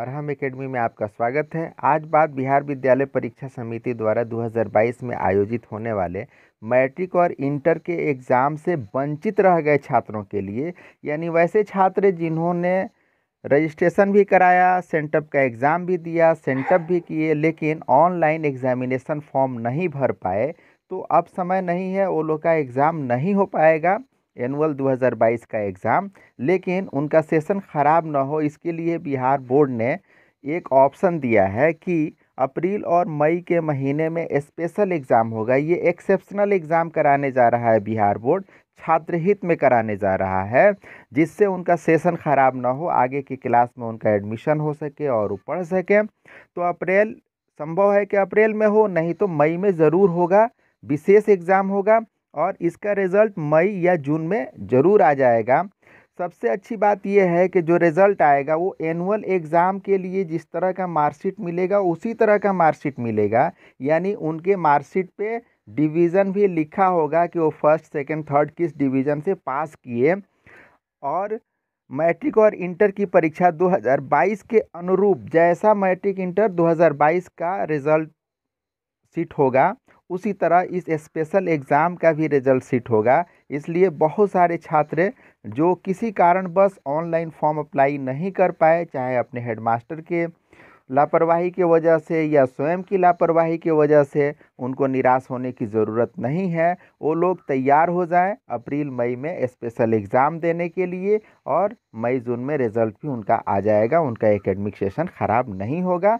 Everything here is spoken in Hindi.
अरहम एकेडमी में आपका स्वागत है। आज बात बिहार विद्यालय परीक्षा समिति द्वारा 2022 में आयोजित होने वाले मैट्रिक और इंटर के एग्ज़ाम से वंचित रह गए छात्रों के लिए, यानी वैसे छात्र जिन्होंने रजिस्ट्रेशन भी कराया, सेंटअप का एग्ज़ाम भी दिया, सेंटअप भी किए, लेकिन ऑनलाइन एग्ज़ामिनेशन फॉर्म नहीं भर पाए तो अब समय नहीं है, वो लोग का एग्ज़ाम नहीं हो पाएगा। एनुअल 2022 का एग्ज़ाम। लेकिन उनका सेशन ख़राब ना हो, इसके लिए बिहार बोर्ड ने एक ऑप्शन दिया है कि अप्रैल और मई के महीने में स्पेशल एग्ज़ाम होगा। ये एक्सेप्शनल एग्ज़ाम कराने जा रहा है बिहार बोर्ड छात्र हित में कराने जा रहा है, जिससे उनका सेशन ख़राब ना हो, आगे की क्लास में उनका एडमिशन हो सके और वो पढ़ सके। तो अप्रैल, संभव है कि अप्रैल में हो, नहीं तो मई में ज़रूर होगा, विशेष एग्ज़ाम होगा। और इसका रिज़ल्ट मई या जून में ज़रूर आ जाएगा। सबसे अच्छी बात यह है कि जो रिज़ल्ट आएगा वो एनुअल एग्ज़ाम के लिए जिस तरह का मार्कशीट मिलेगा, उसी तरह का मार्कशीट मिलेगा। यानी उनके मार्कशीट पे डिवीज़न भी लिखा होगा कि वो फ़र्स्ट सेकंड थर्ड किस डिवीज़न से पास किए। और मैट्रिक और इंटर की परीक्षा 2022 के अनुरूप जैसा मैट्रिक इंटर 2022 का रिज़ल्ट सीट होगा उसी तरह इस स्पेशल एग्ज़ाम का भी रिज़ल्ट सीट होगा। इसलिए बहुत सारे छात्र जो किसी कारणवश ऑनलाइन फॉर्म अप्लाई नहीं कर पाए, चाहे अपने हेडमास्टर के लापरवाही की वजह से या स्वयं की लापरवाही की वजह से, उनको निराश होने की ज़रूरत नहीं है। वो लोग तैयार हो जाएँ अप्रैल, मई में स्पेशल एग्ज़ाम देने के लिए और मई, जून में रिज़ल्ट भी उनका आ जाएगा। उनका एकेडमिक सेशन ख़राब नहीं होगा।